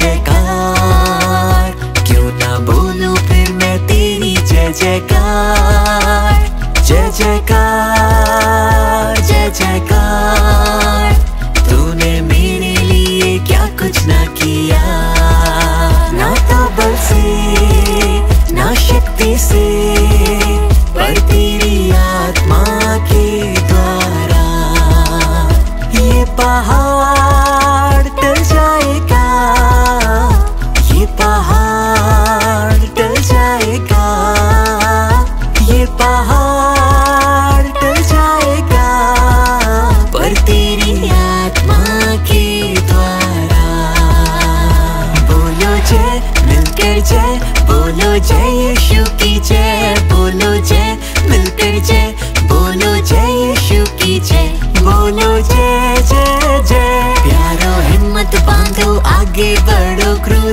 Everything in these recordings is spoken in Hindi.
जयकार। क्यों ना बोलूँ फिर मैं तेरी जय जयकार। जय जयकार जय जयकार। तूने मेरे लिए क्या कुछ ना किया? ना तो बल से, ना शक्ति से, पर तेरी आत्मा के द्वारा। ये पहाड़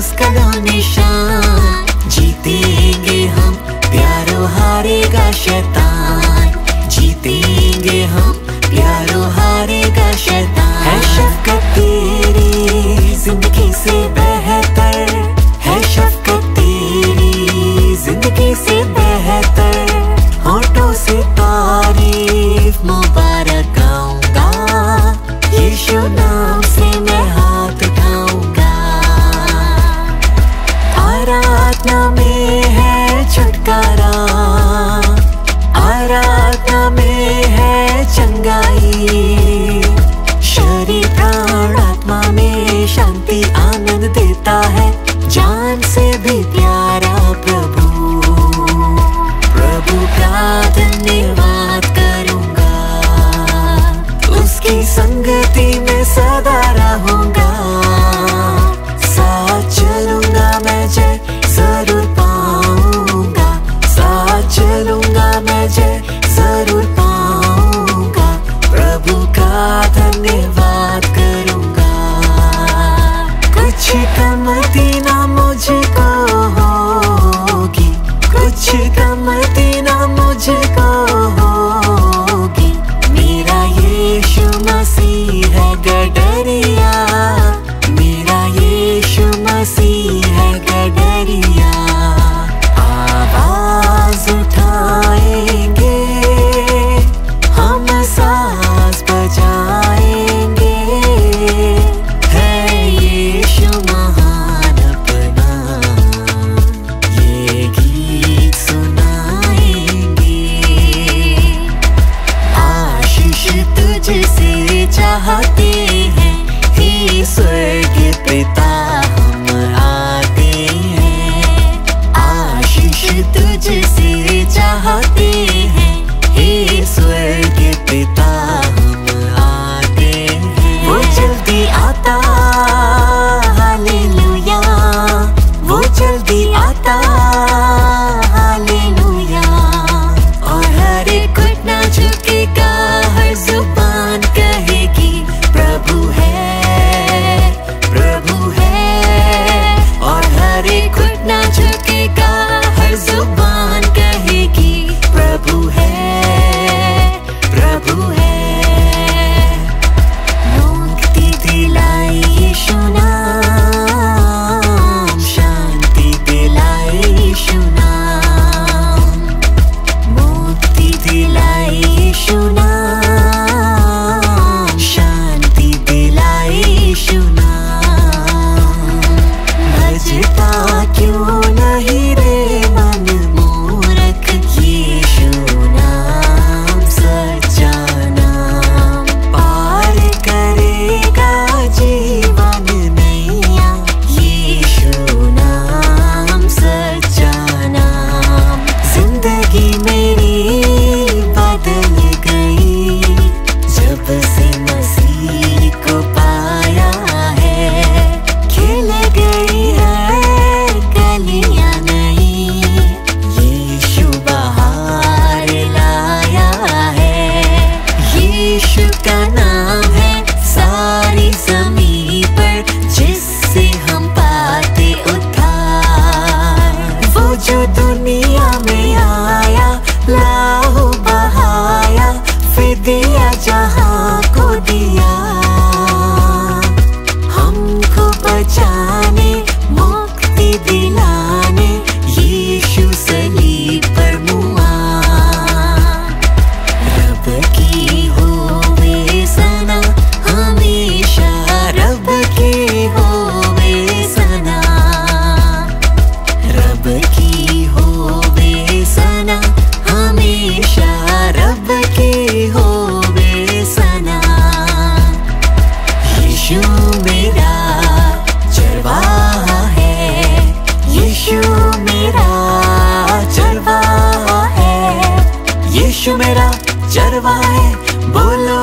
busca do खुशी का मदीना मुझको। चाहते हैं ही स्वर्ग पे यीशु मेरा चरवाए है बोलो